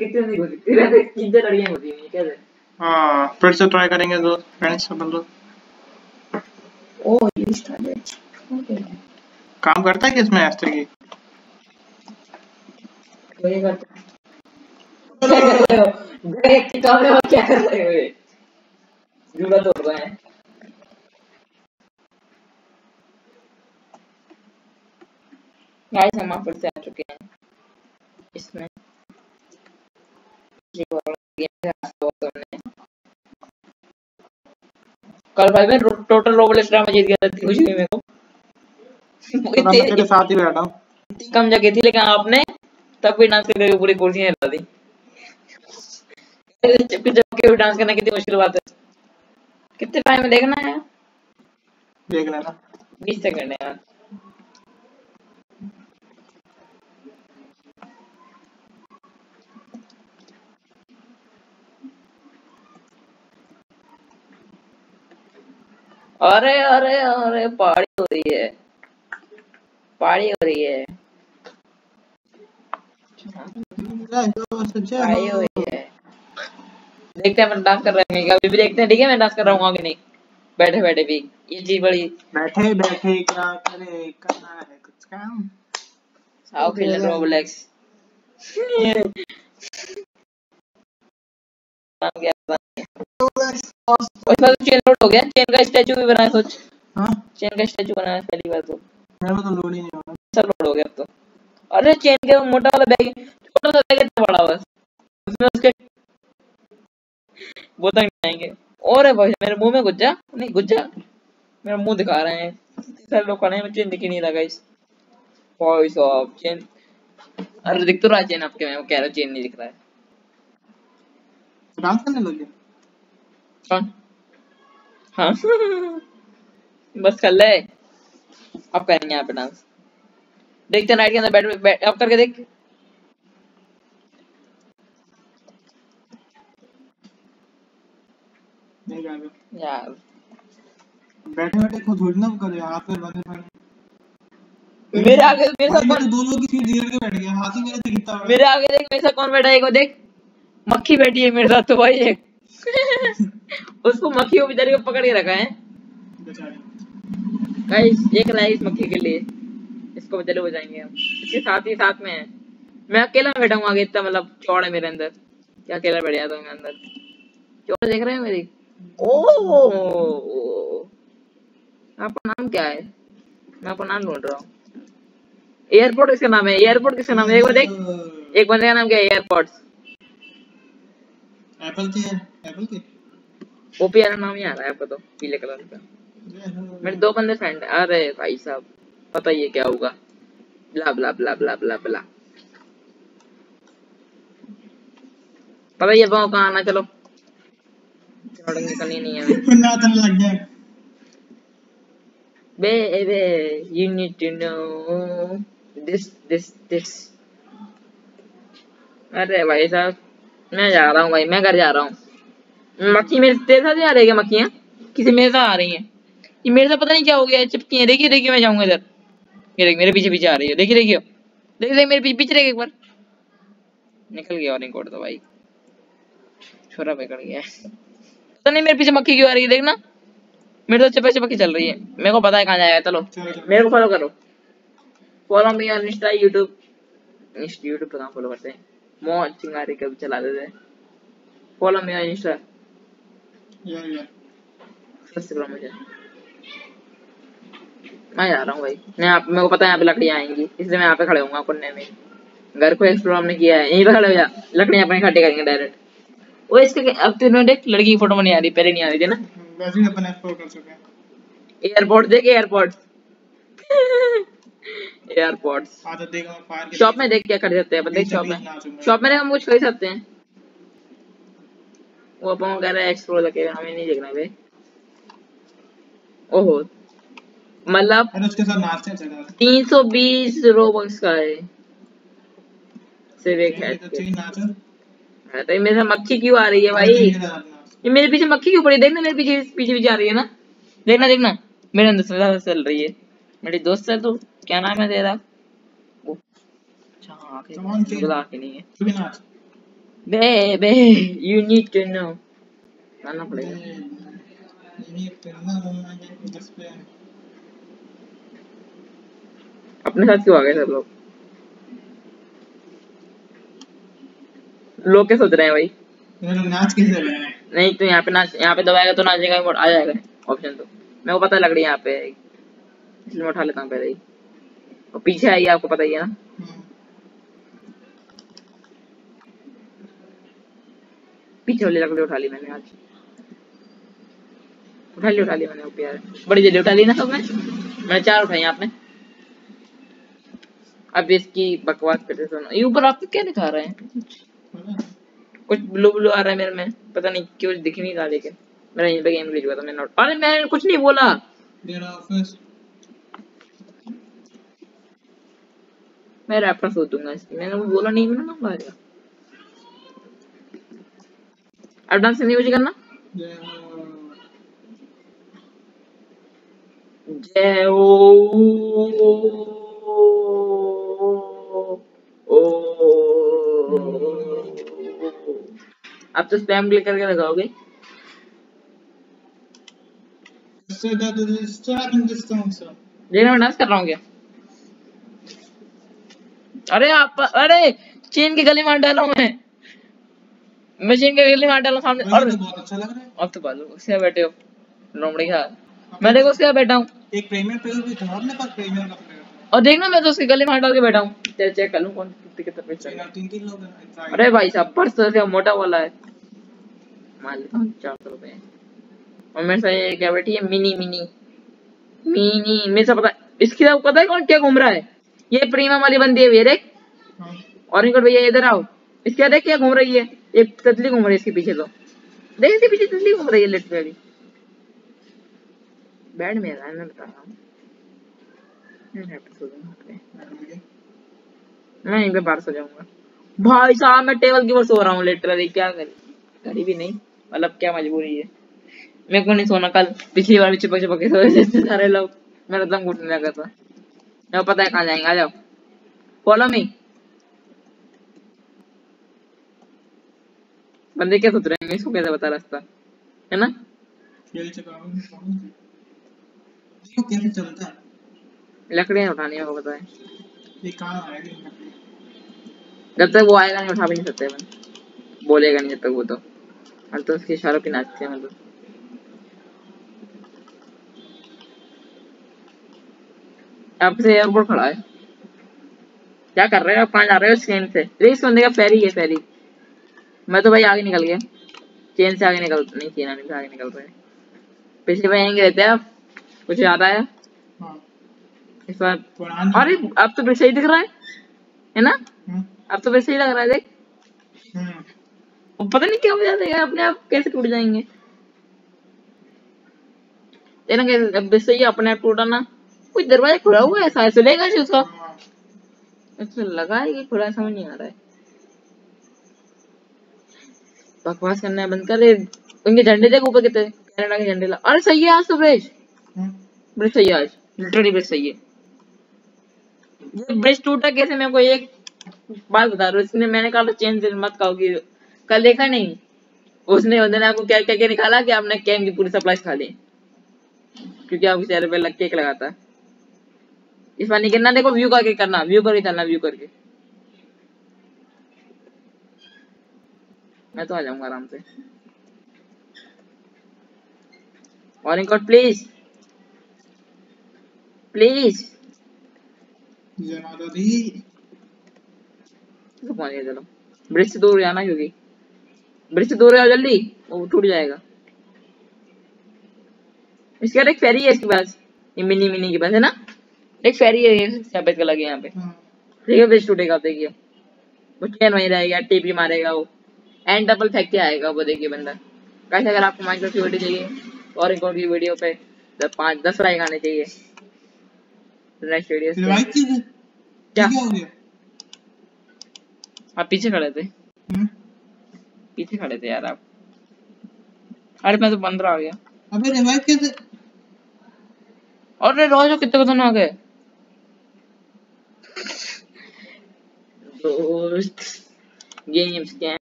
कितने पे कितने लड़ियाँ घुसी हुई हैं हाँ फिर से ट्राई करेंगे दोस्त फ्रेंड्स अपन लोग ओ ये स्टार्ट ओके काम करता है कि इसमें एस्टर की तो ये करते हैं। क्या कर रहे हो देख के कैमरे में क्या कर रहे हो? ये जुड़ा तोड़ रहे हैं। गाइस हम फिर से आ चुके हैं। इसमें ये वाला गेम है तो हमने कल भाई मैं टोटल रोबलेस ड्रामा जीत गया था खुशी हुई मेरे को। तो तेरे साथ ही बैठा हूँ। कम जगह थी लेकिन आपने तब भी डांस करके पूरी कुर्सियाँ हिला दी। चुपके चुपके भी डांस करना कितनी मुश्किल बात है। कितने टाइम में देखना है देख लेना। बीस सेकंड है यार। अरे अरे अरे पार्टी हो रही है। पार्टी हो रही है। पार्टी हो रही है। देखते हैं मैं डांस कर रहे हैं। अभी भी देखते हैं ठीक है? मैं डांस कर रहा हूँ आगे नहीं। बैठे बैठे भी। ये चीज़ बड़ी बैठे बैठे क्या करे? करना है कुछ काम। आओ खेल रोबलेक्स नाम क्या तो चेन लोड हो गया। चेन का स्टैचू भी बनाया सोच। हाँ। चेन का स्टैचू बनाया पहली बार तो। मेरे तो लोड ही नहीं हो रहा। सब लोड हो गया अब तो। अरे चेन के मोटा वाला बैग छोटा सा बैग इतना बड़ा बस। उसमें उसके वो तक नहीं आएँगे। और है भाई मेरे मुँह में गुज्जा नहीं गुज्जा मेरा मुँह दिखा रहे हैं। सारे लोग खड़े हैं चेन दिख ही नहीं रहा गाइस भाई साहब चेन अरे दिख तो रहा चेन आपके मैं वो कह रहा चेन नहीं दिख रहा है। डांस करने लग कौन हाँ। बस कर ले। अब करेंगे यहाँ पे डांस देखते नाइट के अंदर बैठ बैठ अब करके देख। यार। बैठे बैठे खुद ना करे हाथ पैर बंधे पड़े मेरे आगे मेरे साथ कौन दोनों की सीट के बैठ गया हाथ ही मेरा से कितना मेरे आगे देख मेरे साथ कौन बैठा है? एक देख। मक्खी बैठी है मेरे साथ तो भाई एक। उसको मक्खी को बेचारी को पकड़ के रखा है। गाइस एक लाइक इस मक्खी के लिए। इसको चले हो जाएँगे हम। इसके साथ ही साथ में है मैं अकेला बैठा हूँ आगे, इतना मतलब चौड़ है मेरे अंदर। क्या अकेला बैठ जाता हूँ मैं अंदर। चौड़ देख रहे हैं मेरी? ओ आपका नाम क्या है? मैं आपका नाम ढूंढ रहा हूँ। एयरपोर्ट किसका नाम है? एयरपोर्ट किसका नाम है? एक बार देख। एक बंदे का नाम क्या है? एयरपोर्ट्स एप्पल के एप्पल के? ओपी वाला नाम ही आ रहा है आपका तो पीले कलर का। मेरे दो बंदे फ्रेंड है। अरे भाई साहब पता ही है क्या होगा। Blah blah blah blah blah blah. पता ही है पाओ कहाँ आना चलो। चलो निकलनी नहीं है अभी। नाचने लग गया। Baby, you need to know this, this, this. अरे भाई साहब। मैं जा रहा हूँ भाई मैं घर जा रहा हूँ। मक्खी मेरे तेरे साथ आ रही है मक्खियाँ? किसी मेरे साथ आ रही हैं। ये मेरे साथ पता नहीं क्या हो गया है, चिपकी है। देखिए देखिए मैं जाऊँगा इधर। ये देख मेरे पीछे पीछे आ रही है। देखिए देखिए। देखिए देख मेरे पीछे पीछे देख एक बार। निकल गया और रिकॉर्ड तो भाई। छोरा पकड़ गया। पता नहीं मेरे पीछे मक्खी क्यों आ रही है देखना। मेरे तो चिपक चिपक चल रही है। मेरे को पता है कहाँ जाएगा चलो मेरे को फॉलो करो। Follow me on Insta YouTube YouTube पे कहाँ फॉलो करते हैं? मौज चिंगारी कभी चला देते हैं। Follow me on Insta search करो मुझे मैं जा रहा हूँ भाई। मैं यहाँ पे मेरे को पता है यहाँ पे लकड़ियाँ आएँगी। इसलिए मैं यहाँ पे खड़े होऊँगा कुन्ने में। घर को एक्सप्लोर हमने किया है। यहीं पे खड़े हो जा। लकड़ियाँ अपने इकट्ठे करेंगे डायरेक्ट वो इसके अब तो इन्होंने देख लड़की की फ़ोटो में नहीं आ रही पहले नहीं आ रही थी ना। वैसे ही अपन एक्सप्लोर कर चुके हैं। एयरपोर्ट देख एयरपोर्ट एयरपोर्ट फायर के शॉप में देख क्या कर सकते हैं शॉप में शॉप में। हम कुछ खरीद सकते हैं। वो अपन कह रहा है एक्सप्लोर करके हमें नहीं देखना भाई। ओहो। मतलब हैं तीन सौ बीस रोबक्स का है। सिर्फ़ एक है तो अरे मेरे साथ मक्खी क्यों आ रही है भाई? ये मेरे पीछे मक्खी क्यों पड़ी? देखना मेरे पीछे पीछे पीछे आ रही है ना। देखना देखना। मेरे अंदर चल रही है। मेरी दोस्त है तो? क्या नाम है तेरा? अच्छा तू भी यू नीड टू नो मानना पड़ेगा। अपने साथ क्यों आ गए सब लोग? लोग क्या सोच रहे हैं भाई? नाच कैसे रहे हैं नहीं तो यहाँ पे नाच यहाँ पे दबाएगा तो नाचेगा आ जाएगा। ऑप्शन तो मेरे को पता लग रही है यहाँ पे। इसलिए मैं उठा लेता हूँ पहले ही। और पीछे आएगी आपको पता ही है ना। पीछे वाली लकड़ी उठा ली मैंने आज। उठा ली उठा ली मैंने ओके यार। बड़ी जल्दी उठा ली ना। सबने मैंने चार उठाई आपने। अब इसकी बकवास करते सुनो। ये ऊपर आप क्या दिखा रहे हैं? कुछ ब्लू ब्लू आ रहा है मेरे में। पता नहीं क्यों दिख नहीं रहा लेकिन। मेरा यहीं पे गेम ग्लिच हुआ था मैंने नोट अरे मैंने कुछ नहीं बोला। मैं रैपर सोच दूँगा इसकी मैंने बोला नहीं मैंने ना आ गया अब डांस नहीं कुछ करना जय ओ ओ अब तो स्पैम क्लिक करके लगाओगे. लेकिन मैं डांस कर रहा हूँ क्या? अरे आप अरे चीन की गली मार डाला मैं। मैं चीन की गली मार डाला सामने। और तो बहुत अच्छा लग रहा है। अब तो बालू उसके बैठे हो। लोमड़ी खा। मैं देखो उसके बैठा हूँ। एक प्रीमियर प्लेयर भी था अपने पास प्रीमियर का और देखना मैं तो उसके गले मार डाल के बैठा हूँ। चेक चेक कर लूँ कौन कितने कितने पे चल। रहा तीन तीन लोग हैं। अरे भाई साहब पर्स तो मोटा वाला है। मान लेता हूँ चार सौ रुपए। और मेरे साथ क्या बैठी है? Mini mini. मिनी मेरे से पता इसकी तरफ़ पता है कौन क्या घूम रहा है? ये प्रीमियम वाली बंदी है ये देख। हाँ, और भैया इधर आओ। इसके देख क्या घूम रही है? ये तितली घूम रही है इसके पीछे तो। देख इसके पीछे तितली घूम रही है लिटरली बैड मेरा है मैं बता रहा हूँ। मैं पे जाऊँगा यहाँ पे। मैं यहीं पे बाहर सो जाऊँगा। भाई साहब मैं टेबल के ऊपर सो रहा हूँ लिटरली क्या करी? भी नहीं। मतलब क्या मजबूरी है। मेरे को नहीं सोना कल। पिछली बार भी चिपक चिपक के सोए थे सारे लोग। मेरा दम घुटने लगा था। मेरे पता है कहाँ जाएँगे आ जाओ फॉलो मी बंदे क्या सोच रहे हैं इसको कैसे बता रास्ता है ना खेल कैसे चलता है लकड़ियाँ उठानी है वो पता है ये कहाँ आएगा जब तक वो आएगा नहीं उठा भी नहीं सकते बोलेगा नहीं जब तक वो तो हम तो उसके इशारों की नाचते हैं मतलब अब से एयरपोर्ट खड़ा है। क्या कर रहे हो? आप कहाँ जा रहे हो चेन से। अरे इस बंदे का फेरी है फेरी मैं तो भाई आगे निकल गया। चेन से आगे निकल नहीं चेन आने से आगे निकल रहे। हैं पिछले भाई यहीं रहते हैं आप? कुछ याद आया? हाँ। इस बार अरे अब तो फिर सही दिख रहा है। है ना? हम्म, अब तो फिर सही लग रहा है देख। हम्म, पता नहीं क्या हो है अपने आप कैसे टूट जाएँगे। तेरा कैसे अब सही अपने आप टूटा ना। कोई दरवाज़ा खुला हुआ है? शायद से लेगा जी उसका। अच्छा लगा है कि खुला समझ नहीं आ रहा है। बकवास करना है बंद कर दे। उनके झंडे देख ऊपर कितने। कनाडा के झंडे ला। अरे सही है आज तो ब्रिज। हम्म, ब्रिज सही है आज। लिटरली ब्रिज सही है। ये ब्रिज टूटा कैसे? मेरे को एक बात बता रहा हूँ। इसने मैंने कहा था चेंज मत कहो कि कल देखा नहीं। उसने उस दिन आपको क्या क्या क्या निकाला कि आपने कैम की पूरी सप्लाई खा ली। क्योंकि आपके चेहरे पे लग केक लगाता है इस बार नहीं गिरना देखो व्यू करके करना व्यू करके चलना व्यू करके। मैं तो आ जाऊँगा आराम से। वार्निंग कोड प्लीज़ प्लीज़ जय माता दी। तो पहुँच गया चलो। ब्रिज से दूर जाना क्योंकि। ब्रिज से दूर जाओ जल्दी वो टूट जाएगा। इसके बाद एक फेरी है इसके पास। ये मिनी मिनी के पास है ना? एक फेरी है ये। सफ़ेद कलर की यहाँ पे? ठीक है ब्रिज टूटेगा देखिए। वो चेन वहीं रहेगा टीपी मारेगा वो। एंड डबल फेंक के आएगा वो देखिए बंदा। कैसे अगर आपको माइक्रोस की वीडियो चाहिए और और की वीडियो पे पाँच दस लाइक आने चाहिए। नेक्स्ट वीडियो क्या? आप पीछे खड़े थे? हम्म, पीछे खड़े थे यार आप। अरे मैं तो पंद्रह आ गया। अबे रिवाइव कैसे? अरे रोज कितने बदन आ गए दोस्त गेम्स क्या